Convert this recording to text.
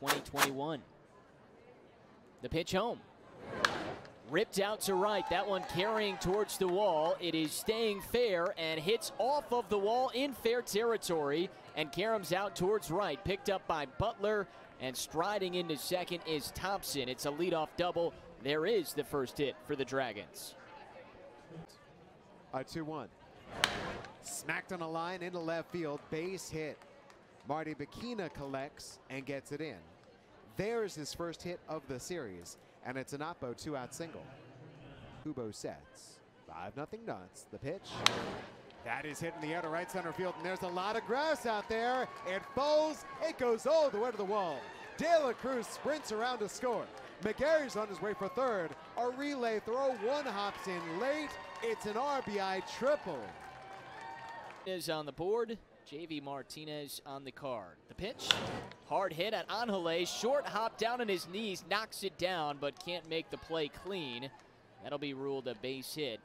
2021. The pitch home. Ripped out to right. That one carrying towards the wall. It is staying fair and hits off of the wall in fair territory and caroms out towards right. Picked up by Butler and striding into second is Thompson. It's a leadoff double. There is the first hit for the Dragons. A 2 1. Smacked on a line into left field, base hit. Marty Bikina collects and gets it in. There's his first hit of the series, and it's an Oppo two out single. Kubo sets. 5 nothing nuts. The pitch. That is hit in the air to right center field, and there's a lot of grass out there. It falls, it goes all the way to the wall. De La Cruz sprints around to score. McGarry's on his way for third. A relay throw, one hops in late. It's an RBI triple. Is on the board. JV Martinez on the card. The pitch, hard hit at Angeles. Short hop down on his knees, knocks it down, but can't make the play clean. That'll be ruled a base hit.